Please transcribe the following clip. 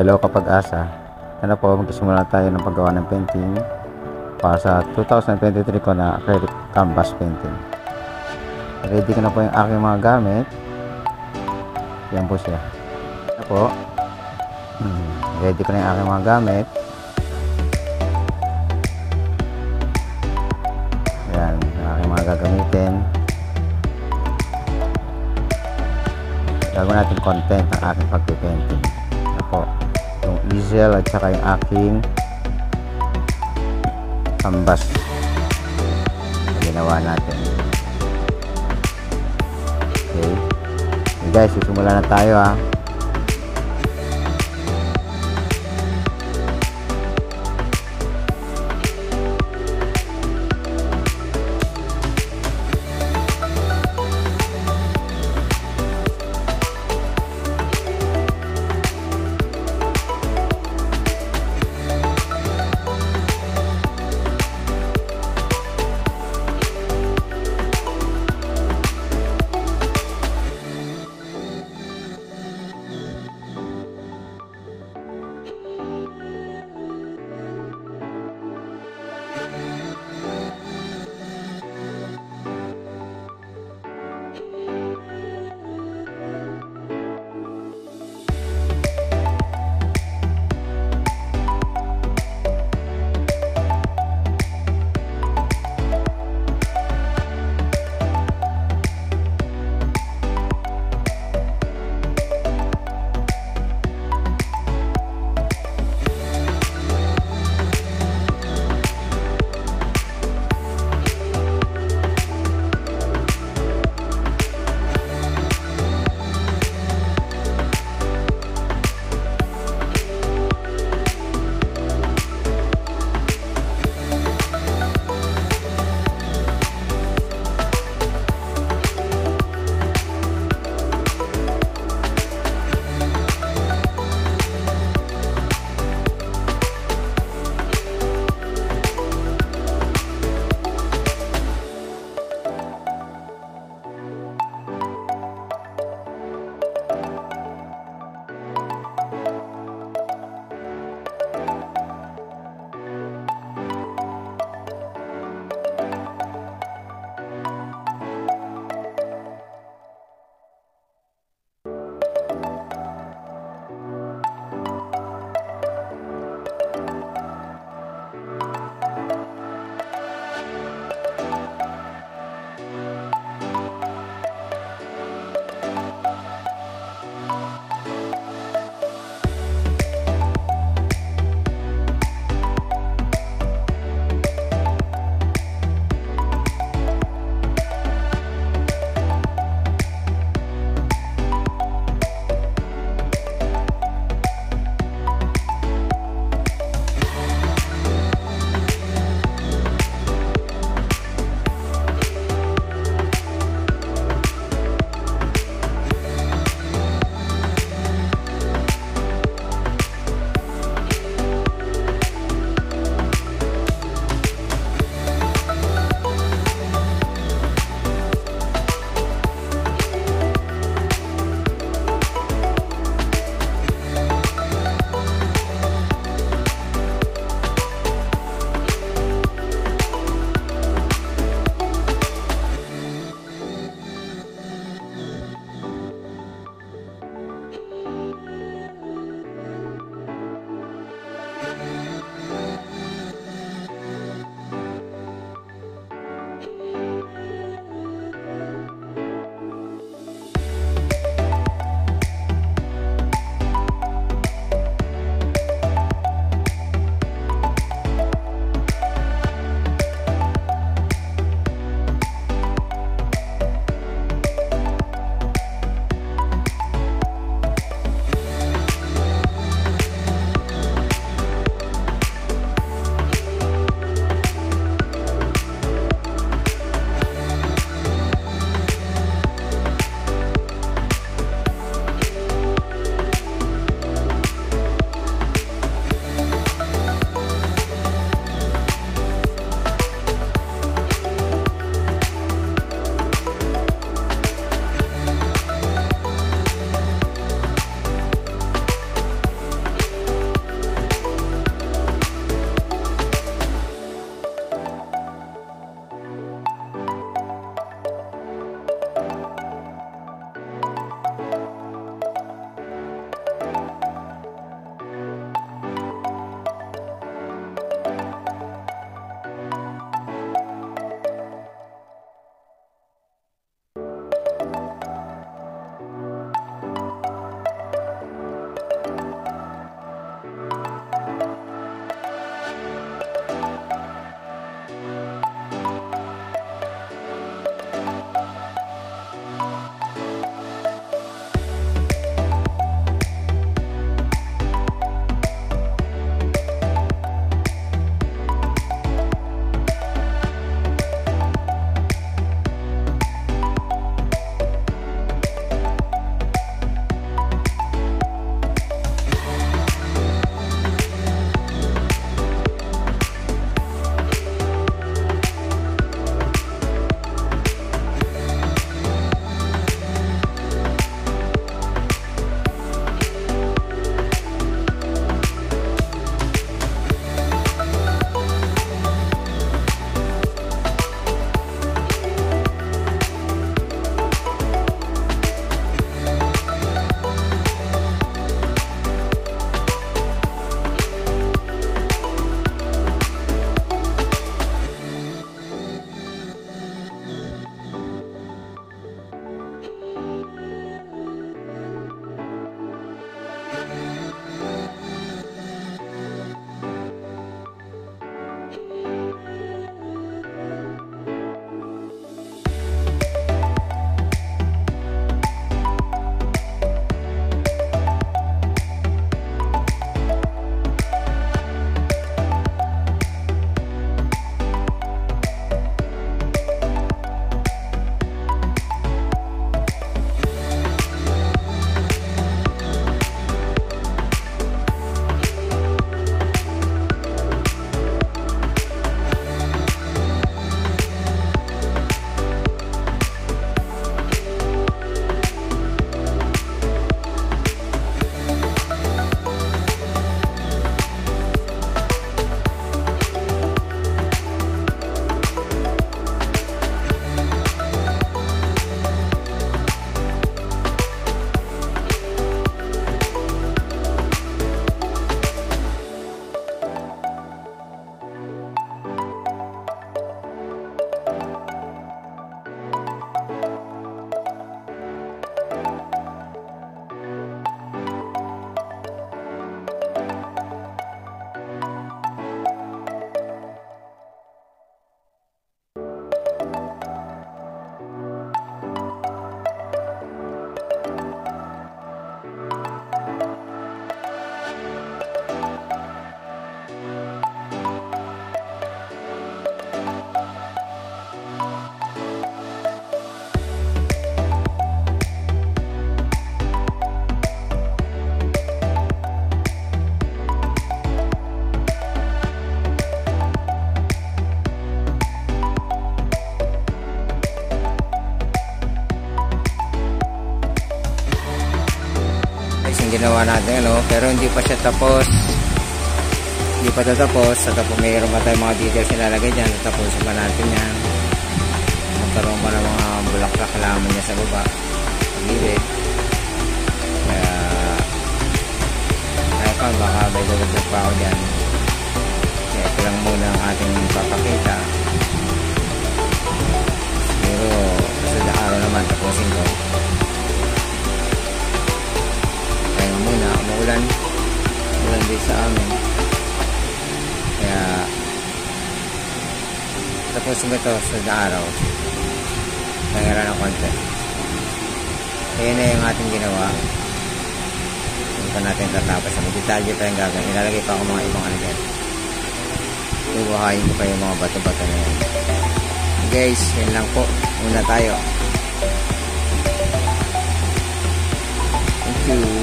Hello kapag-asa. Ano po, magsisimula tayo ng paggawa ng painting para sa 2023 ko na acrylic canvas painting. Ready ko na po yung aking mga gamit. Yan po siya. Ano po. Hmm, ready ko na yung aking mga gamit. Yan, yung aking mga gagamitin. Gagawin natin content ng aking pagpipainting. Ano po, yung easel at saka yung aking canvas na ginawa natin. Okay. Okay guys, sisimula na tayo ah. Ginawa natin ano? Pero hindi pa siya tapos. Hindi pa tatapos at po mayroon pa tayong mga details nilalagay dyan. Tatapusin pa natin yan. Magkaroon pa ng mga bulaklak halaman niya sa baba. Pagilid kaya kaya pa baka may dagdag pa ako dyan. Kaya ito lang muna ang ating papakita. Pero sa araw naman tapusin ko muna umuulan umuulan din sa amin. Kaya tapusin ko ito sa araw. Nangyara ng konti. Kaya na yung ating ginawa. Hindi pa natin tatapos. May detalye pa yung gagawin. Ilalagay pa ako mga ibang ano dyan. Bubuhayin ko pa yung mga bato-bato na yan. Guys yun lang po. Muna tayo. Thank you